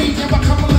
change, never come